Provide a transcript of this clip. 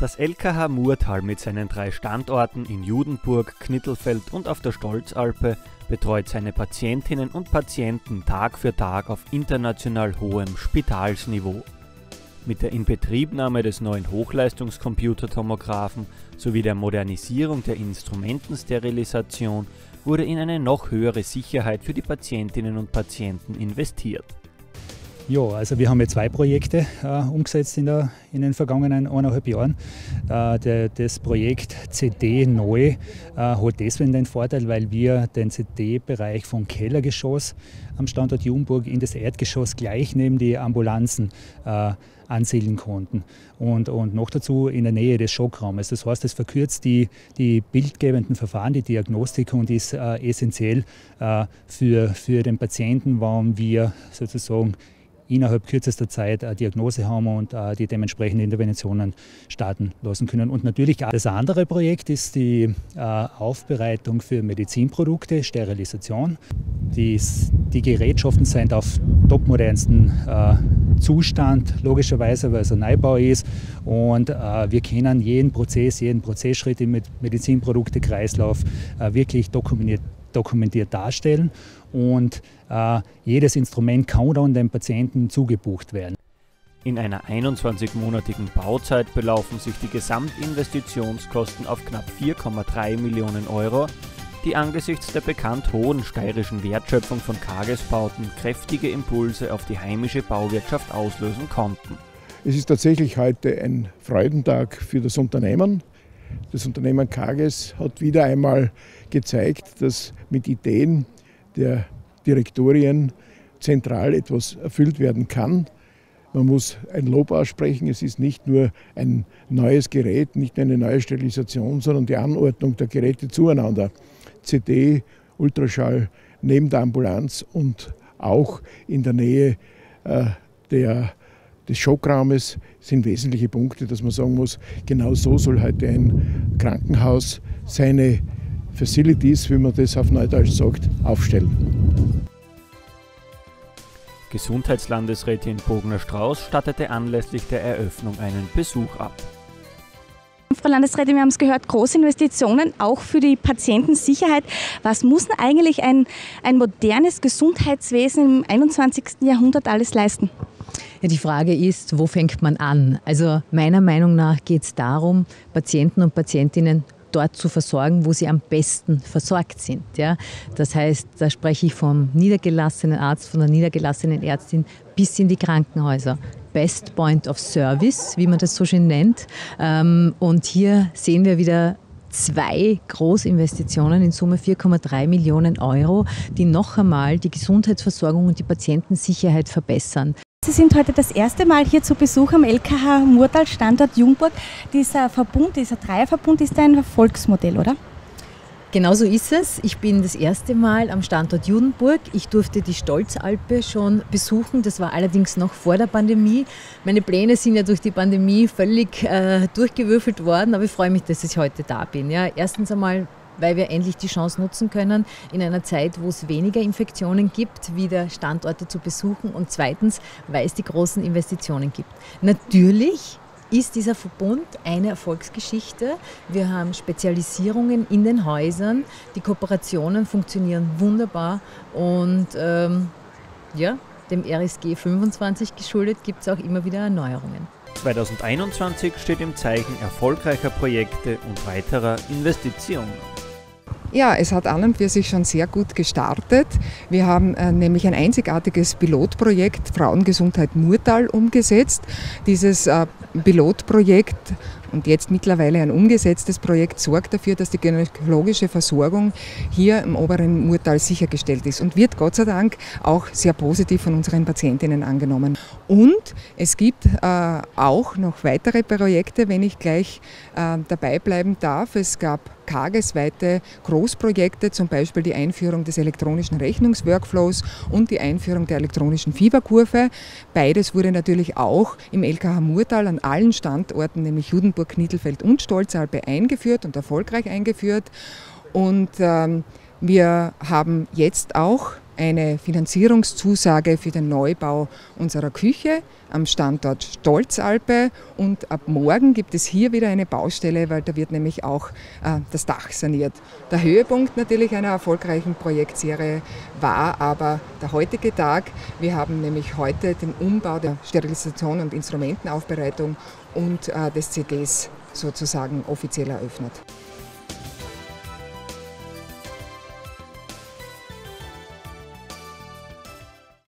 Das LKH Murtal mit seinen drei Standorten in Judenburg, Knittelfeld und auf der Stolzalpe betreut seine Patientinnen und Patienten Tag für Tag auf international hohem Spitalsniveau. Mit der Inbetriebnahme des neuen Hochleistungscomputertomographen sowie der Modernisierung der Instrumentensterilisation wurde in eine noch höhere Sicherheit für die Patientinnen und Patienten investiert. Ja, also wir haben jetzt zwei Projekte äh, umgesetzt in, der, in, den vergangenen eineinhalb Jahren. Äh, der, das Projekt CD neu äh, hat deswegen den Vorteil, weil wir den CD-Bereich vom Kellergeschoss am Standort Jungburg in das Erdgeschoss gleich neben die Ambulanzen äh, ansiedeln konnten. Und, und noch dazu in der Nähe des Schockraumes. Das heißt, es verkürzt die, die bildgebenden Verfahren, die Diagnostik und ist äh, essentiell äh, für, für den Patienten, warum wir sozusagen innerhalb kürzester Zeit eine Diagnose haben und äh, die dementsprechenden Interventionen starten lassen können. Und natürlich das andere Projekt ist die äh, Aufbereitung für Medizinprodukte, Sterilisation. Die, die Gerätschaften sind auf topmodernsten äh, Zustand, logischerweise, weil es ein Neubau ist. Und wir können jeden Prozess, jeden Prozessschritt im Medizinproduktekreislauf wirklich dokumentiert dokumentiert darstellen und äh, jedes Instrument kann dann dem Patienten zugebucht werden. In einer 21-monatigen Bauzeit belaufen sich die Gesamtinvestitionskosten auf knapp 4,3 Millionen Euro, die angesichts der bekannt hohen steirischen Wertschöpfung von Kagesbauten kräftige Impulse auf die heimische Bauwirtschaft auslösen konnten. Es ist tatsächlich heute ein Freudentag für das Unternehmen. Das Unternehmen Kages hat wieder einmal gezeigt, dass mit Ideen der Direktorien zentral etwas erfüllt werden kann. Man muss ein Lob aussprechen. Es ist nicht nur ein neues Gerät, nicht nur eine neue Sterilisation, sondern die Anordnung der Geräte zueinander. CD, Ultraschall neben der Ambulanz und auch in der Nähe äh, der, des Schockraumes sind wesentliche Punkte, dass man sagen muss, genau so soll heute ein Krankenhaus seine Facilities, wie man das auf Neudeutsch sagt, aufstellen. Gesundheitslandesrätin Bogner-Strauß stattete anlässlich der Eröffnung einen Besuch ab. Frau Landesrätin, wir haben es gehört, Großinvestitionen auch für die Patientensicherheit. Was muss denn eigentlich ein, ein modernes Gesundheitswesen im 21. Jahrhundert alles leisten? Ja, die Frage ist, wo fängt man an? Also meiner Meinung nach geht es darum, Patienten und Patientinnen dort zu versorgen, wo sie am besten versorgt sind. Ja? Das heißt, da spreche ich vom niedergelassenen Arzt, von der niedergelassenen Ärztin bis in die Krankenhäuser. Best Point of Service, wie man das so schön nennt. Ähm, und hier sehen wir wieder zwei Großinvestitionen in Summe 4,3 Millionen Euro, die noch einmal die Gesundheitsversorgung und die Patientensicherheit verbessern. Sie sind heute das erste Mal hier zu Besuch am LKH Murtal Standort Jungburg. Dieser Verbund, dieser Dreierverbund ist ein Erfolgsmodell, oder? Genau so ist es. Ich bin das erste Mal am Standort Judenburg. Ich durfte die Stolzalpe schon besuchen. Das war allerdings noch vor der Pandemie. Meine Pläne sind ja durch die Pandemie völlig äh, durchgewürfelt worden, aber ich freue mich, dass ich heute da bin. Ja, erstens einmal weil wir endlich die Chance nutzen können, in einer Zeit, wo es weniger Infektionen gibt, wieder Standorte zu besuchen und zweitens, weil es die großen Investitionen gibt. Natürlich ist dieser Verbund eine Erfolgsgeschichte. Wir haben Spezialisierungen in den Häusern, die Kooperationen funktionieren wunderbar und ähm, ja, dem RSG 25 geschuldet gibt es auch immer wieder Erneuerungen. 2021 steht im Zeichen erfolgreicher Projekte und weiterer Investitionen. Ja, es hat an und für sich schon sehr gut gestartet. Wir haben äh, nämlich ein einzigartiges Pilotprojekt Frauengesundheit Murtal umgesetzt. Dieses äh, Pilotprojekt und jetzt mittlerweile ein umgesetztes Projekt sorgt dafür, dass die gynäkologische Versorgung hier im oberen Murtal sichergestellt ist und wird Gott sei Dank auch sehr positiv von unseren Patientinnen angenommen. Und es gibt äh, auch noch weitere Projekte, wenn ich gleich äh, dabei bleiben darf. Es gab tagesweite Großprojekte, zum Beispiel die Einführung des elektronischen Rechnungsworkflows und die Einführung der elektronischen Fieberkurve. Beides wurde natürlich auch im LKH Murtal an allen Standorten, nämlich Judenburg, Knittelfeld und Stolzalpe, eingeführt und erfolgreich eingeführt. Und ähm, wir haben jetzt auch eine Finanzierungszusage für den Neubau unserer Küche am Standort Stolzalpe und ab morgen gibt es hier wieder eine Baustelle, weil da wird nämlich auch äh, das Dach saniert. Der Höhepunkt natürlich einer erfolgreichen Projektserie war aber der heutige Tag. Wir haben nämlich heute den Umbau der Sterilisation und Instrumentenaufbereitung und äh, des CGs sozusagen offiziell eröffnet.